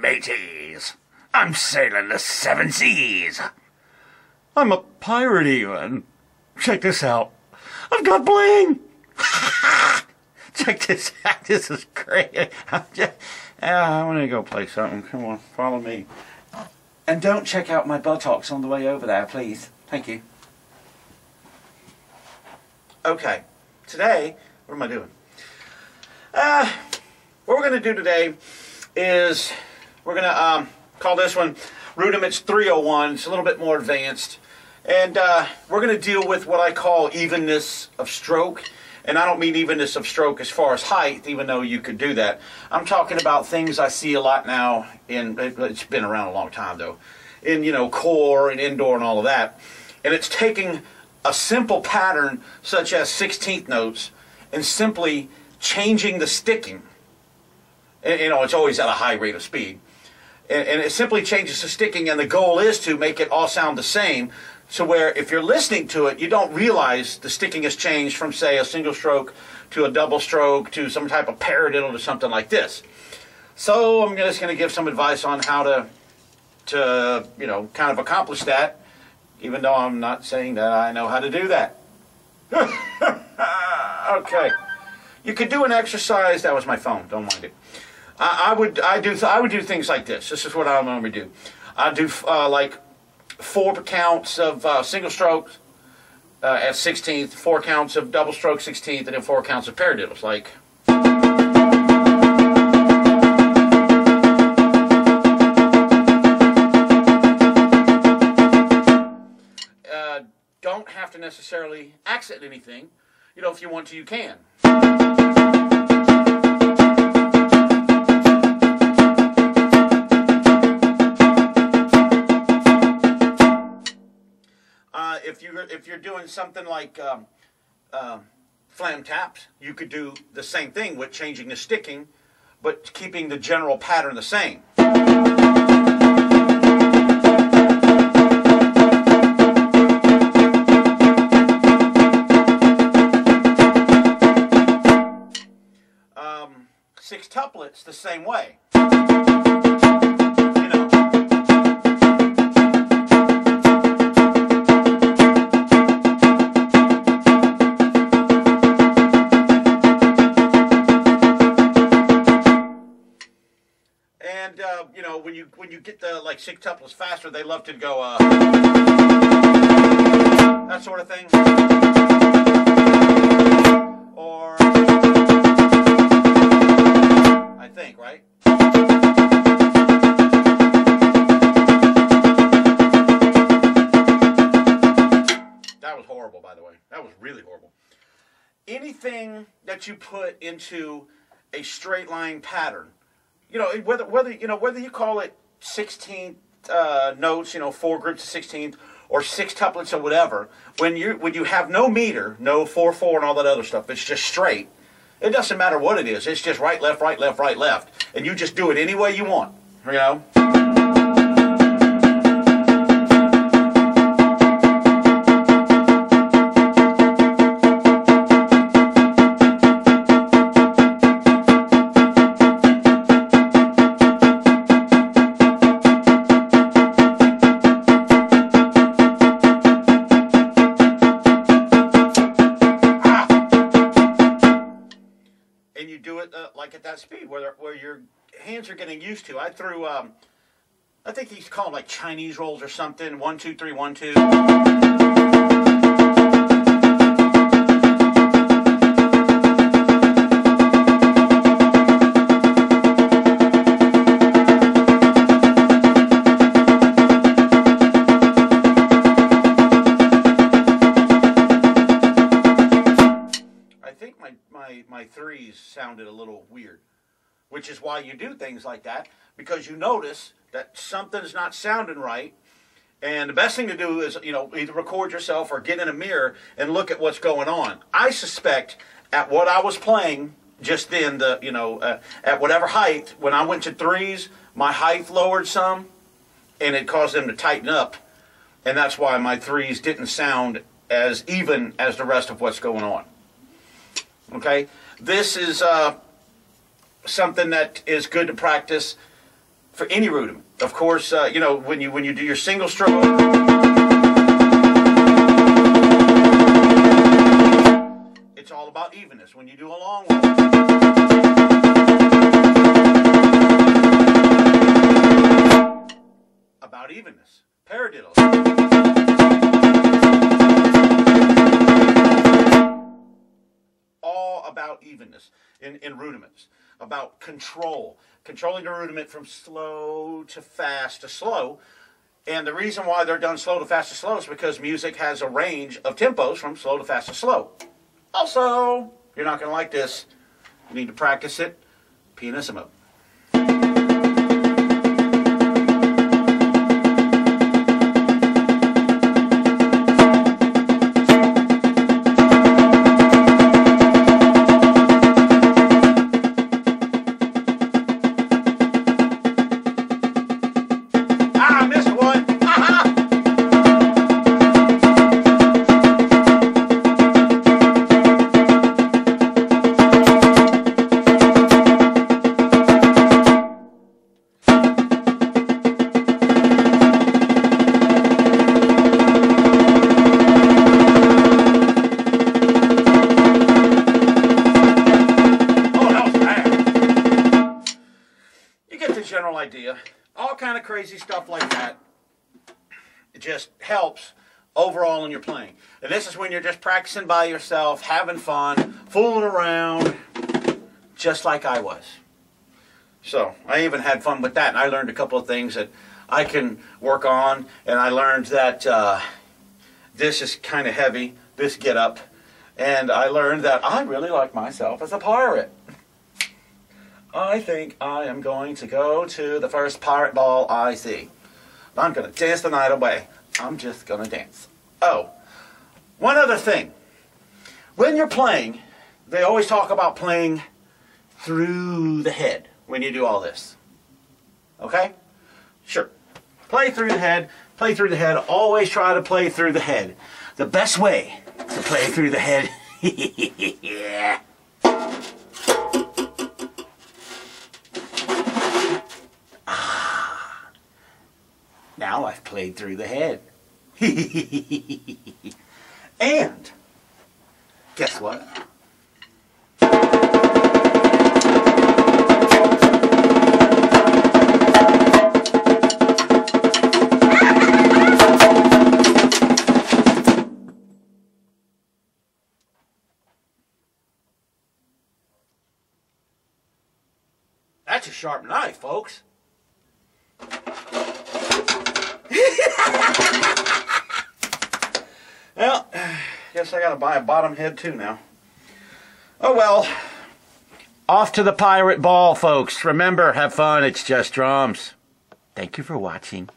mateys. I'm sailing the seven seas. I'm a pirate even. Check this out. I've got bling. Check this out. This is great. I'm just, I want to go play something. Come on, follow me. And don't check out my buttocks on the way over there, please. Thank you. Okay, today, what am I doing? Uh, what we're going to do today is we're going to um, call this one Rudiments 301. It's a little bit more advanced. And uh, we're going to deal with what I call evenness of stroke. And I don't mean evenness of stroke as far as height, even though you could do that. I'm talking about things I see a lot now and it's been around a long time though, in, you know, corps and indoor and all of that. And it's taking a simple pattern such as 16th notes and simply changing the sticking. And, you know, it's always at a high rate of speed. And, and it simply changes the sticking, and the goal is to make it all sound the same so where if you're listening to it, you don't realize the sticking has changed from, say, a single stroke to a double stroke to some type of paradiddle to something like this. So I'm just going to give some advice on how to, to, you know, kind of accomplish that, even though I'm not saying that I know how to do that. okay. You could do an exercise. That was my phone. Don't mind it. I, I would I do I would do things like this. This is what I normally do. I do uh, like four counts of uh, single strokes uh, at 16th, four counts of double stroke 16th, and then four counts of paradiddles. Like. Uh, don't have to necessarily accent anything. You know, if you want to, you can. If you if you're doing something like um, uh, flam taps, you could do the same thing with changing the sticking, but keeping the general pattern the same. Um, tuplets the same way. You get the faster, they love to go uh, that sort of thing, or I think right. That was horrible, by the way. That was really horrible. Anything that you put into a straight line pattern you know, whether whether you know whether you call it 16 uh, notes, you know, four groups of 16th, or six tuplets or whatever, when you when you have no meter, no four four and all that other stuff, it's just straight. It doesn't matter what it is. It's just right left right left right left, and you just do it any way you want. You know. Speed where where your hands are getting used to. I threw, um, I think he's called like Chinese rolls or something. One two three one two. My, my threes sounded a little weird which is why you do things like that because you notice that something's not sounding right. And the best thing to do is, you know, either record yourself or get in a mirror and look at what's going on. I suspect at what I was playing just then, the you know, uh, at whatever height, when I went to threes, my height lowered some, and it caused them to tighten up, and that's why my threes didn't sound as even as the rest of what's going on. Okay, this is. Uh, something that is good to practice for any rudiment. Of course, uh, you know when you when you do your single stroke. It's all about evenness. When you do a long one. About evenness. Paradiddles. About evenness in, in rudiments. About control. Controlling the rudiment from slow to fast to slow. And the reason why they're done slow to fast to slow is because music has a range of tempos from slow to fast to slow. Also, you're not going to like this. You need to practice it pianissimo. The general idea. All kind of crazy stuff like that. It just helps overall in your playing. And this is when you're just practicing by yourself, having fun, fooling around, just like I was. So I even had fun with that, and I learned a couple of things that I can work on. And I learned that uh, this is kind of heavy, this get up, and I learned that I really like myself as a pirate. I think I am going to go to the first pirate ball I see. I'm going to dance the night away. I'm just going to dance. Oh, one other thing. When you're playing, they always talk about playing through the head when you do all this. Okay? Sure. Play through the head, play through the head. Always try to play through the head. The best way to play through the head. yeah. Now I've played through the head. and guess what? That's a sharp knife, folks. Well, guess I gotta buy a bottom head too now. Oh well. Off to the pirate ball, folks. Remember, have fun. It's just drums. Thank you for watching.